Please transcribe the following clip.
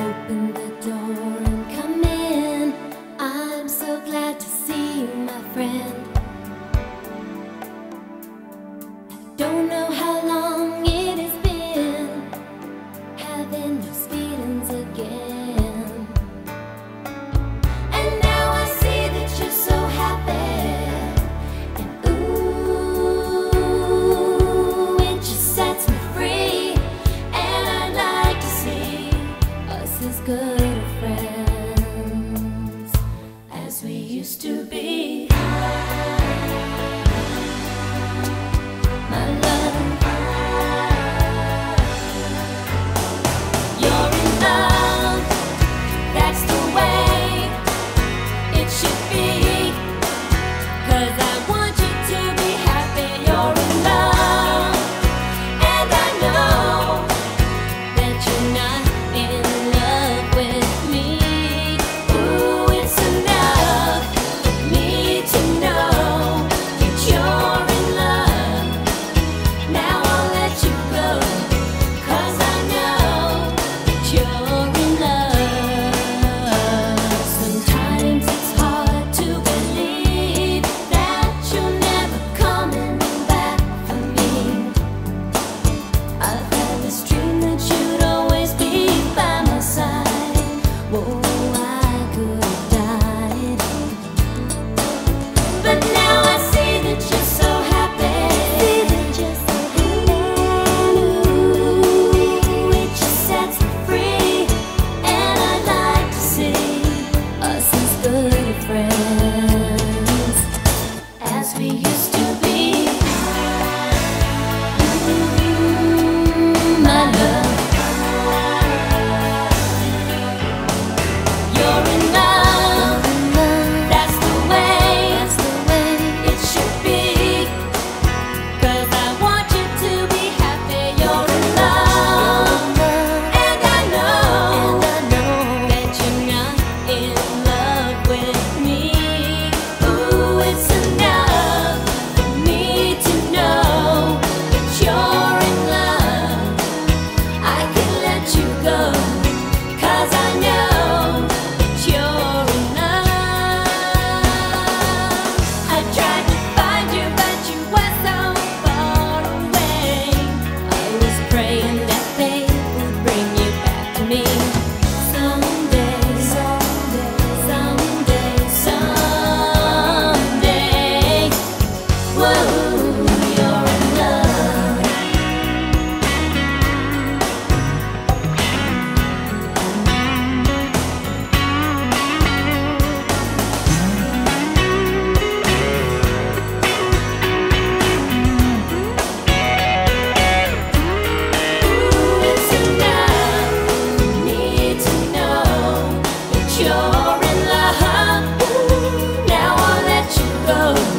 Open the door. Whoa. go.